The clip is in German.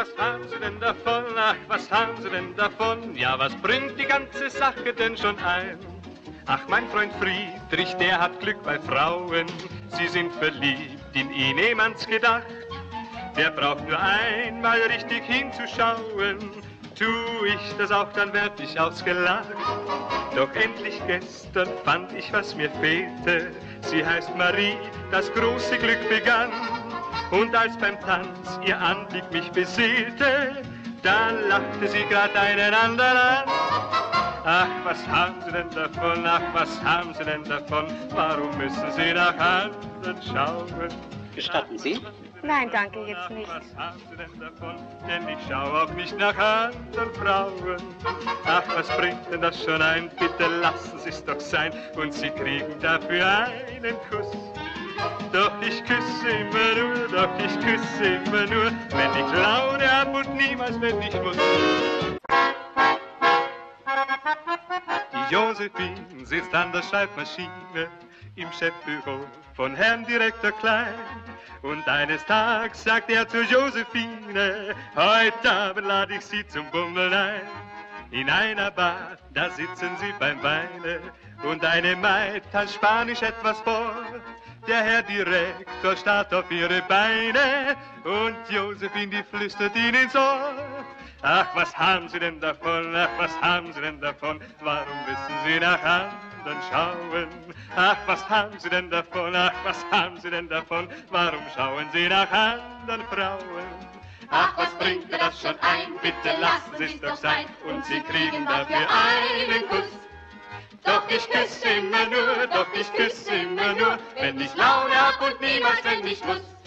was haben Sie denn davon? Ach, was haben Sie denn davon? Ja, was bringt die ganze Sache denn schon ein? Ach, mein Freund Friedrich, der hat Glück bei Frauen. Sie sind verliebt in ihn, jemand's gedacht. Der braucht nur einmal richtig hinzuschauen. Tu ich das auch, dann werd ich ausgelacht. Doch endlich gestern fand ich, was mir fehlte. Sie heißt Marie, das große Glück begann. Und als beim Tanz ihr Anblick mich beseelte, da lachte sie grad einen anderen an. Ach, was haben Sie denn davon? Ach, was haben Sie denn davon? Warum müssen Sie nach anderen schauen? Gestatten Sie? Nein, danke, jetzt nicht. Was haben Sie denn davon? Denn ich schaue auch nicht nach anderen Frauen. Ach, was bringt denn das schon ein? Bitte lassen Sie es doch sein. Und Sie kriegen dafür einen Kuss. Doch ich küsse immer nur, doch ich küsse immer nur, wenn ich Laune hab und niemals, wenn ich muss. Josephine sitzt an der Schreibmaschine im Chefbüro von Herrn Direktor Klein. Und eines Tages sagt er zu Josephine, heute Abend lade ich Sie zum Bummeln ein. In einer Bar, da sitzen sie beim Weine und eine Maid hat Spanisch etwas vor. Der Herr Direktor starrt auf ihre Beine und Josephine, die flüstert ihn ins Ohr. Ach, was haben Sie denn davon? Ach, was haben Sie denn davon? Warum müssen Sie nach anderen schauen? Ach, was haben Sie denn davon? Ach, was haben Sie denn davon? Warum schauen Sie nach anderen Frauen? Ach, was bringt mir das schon ein? Bitte lassen Sie es doch sein und Sie kriegen dafür einen Kuss. Ich küsse immer nur, doch ich küsse immer nur, wenn ich Laune hab und niemals, wenn ich muss.